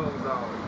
close out.